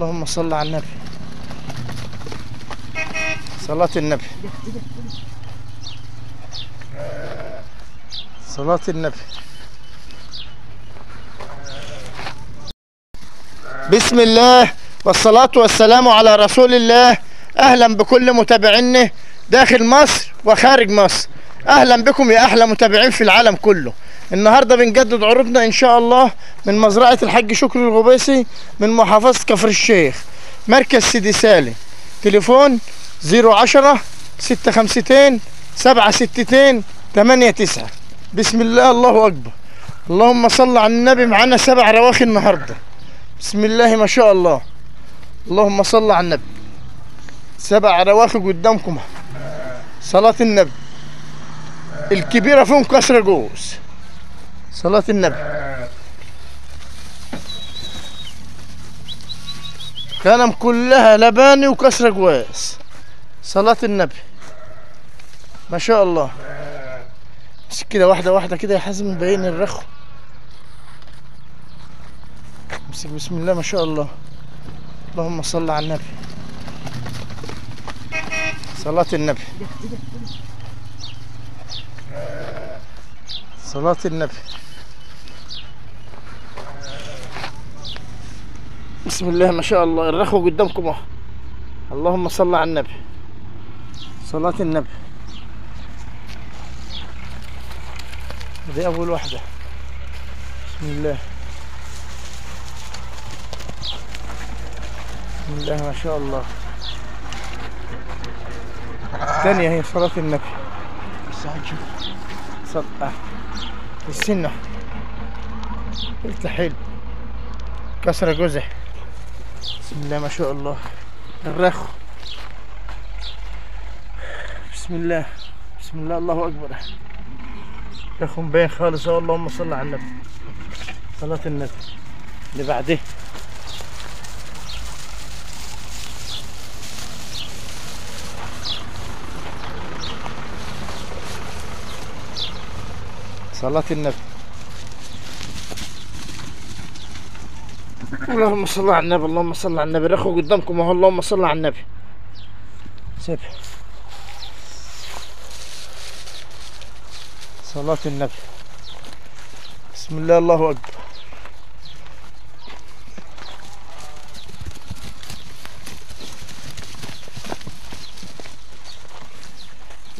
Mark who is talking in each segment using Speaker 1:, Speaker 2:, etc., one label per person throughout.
Speaker 1: اللهم صل على النبي. صلاة النبي. صلاة النبي. بسم الله والصلاة والسلام على رسول الله. أهلا بكل متابعينا داخل مصر وخارج مصر. أهلا بكم يا أحلى متابعين في العالم كله. النهارده بنجدد عروضنا إن شاء الله من مزرعة الحاج شكري الغبيسي من محافظة كفر الشيخ. مركز سيدي سالم. تليفون 010 652 762 89 بسم الله الله أكبر. اللهم صل على النبي معانا سبع رواخي النهارده. بسم الله ما شاء الله. اللهم صل على النبي. سبع رواخي قدامكم. صلاة النبي. الكبيرة فيهم كسر جوز صلاة النبي. كلام كلها لباني وكسر جواز صلاة النبي. ما شاء الله. بس كده واحدة واحدة كده يا حازم مبين الرخو. امسك بسم الله ما شاء الله. اللهم صل على النبي. صلاة النبي. صلاة النبي. بسم الله ما شاء الله. الرخوة قدامكم أهو. اللهم صل على النبي. صلاة النبي. دي أول واحدة. بسم الله. بسم الله ما شاء الله. الثانية هي صلاة النبي. صل السنة. حلو. كسرة جزح بسم الله ما شاء الله. الرخو بسم الله. بسم الله الله أكبر. رخو مبين خالص. اللهم صل على النبي. صلاة النبي. اللي بعديه صلاة النبي. اللهم صل على النبي اللهم صل على النبي. رخوا قدامكم أهو اللهم صل على النبي. سيب. صلاة النبي. بسم الله الله أكبر.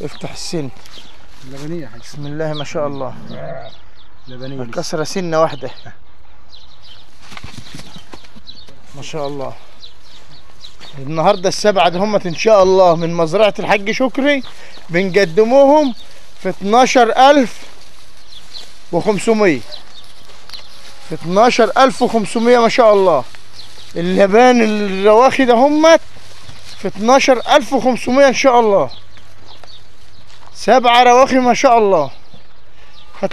Speaker 1: افتح السن.
Speaker 2: لبنية حاج
Speaker 1: بسم الله ما شاء الله.
Speaker 2: لبنية.
Speaker 1: الكسرة سنة واحدة. ما شاء الله. النهاردة السبعة ده هم إن شاء الله من مزرعة الحاج شكري بنقدموهم في 12500 في 12500 ما شاء الله. اللبان الرواخي ده هم في 12500 إن شاء الله. سبعة رواخي ما شاء الله.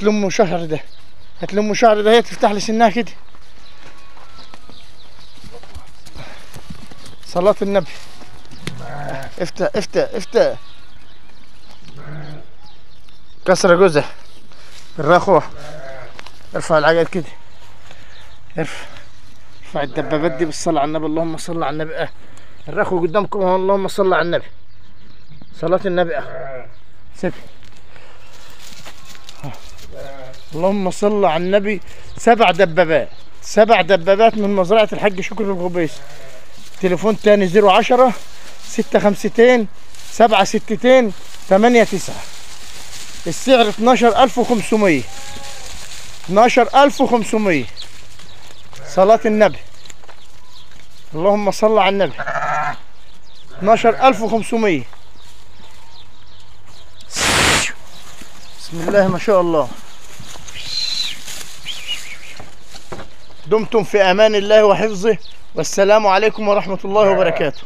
Speaker 1: لأم شهر ده. لأم شهر ده هي تفتح لي سنها كده. صلاة النبي. افتح افتح افتح. كسر جوزه الرخوة ارفع العجل كده. ارفع. ارفع الدبابات دي بالصلاة على النبي. اللهم صل على النبي. آه. الرخوة قدامكم اللهم صل على النبي. صلاة النبي. آه سيب اللهم صل على النبي. سبع دبابات. سبع دبابات من مزرعة الحاج شكري الغبيس تليفون تاني زيرو عشرة ستة خمستين سبعة ستتين تمانية تسعة. السعر اتناشر ألف وخمسمية. اتناشر ألف وخمسمية. صلاة النبي. اللهم صل على النبي. اتناشر ألف وخمسمية. بسم الله ما شاء الله. دمتم في أمان الله وحفظه والسلام عليكم ورحمة الله وبركاته.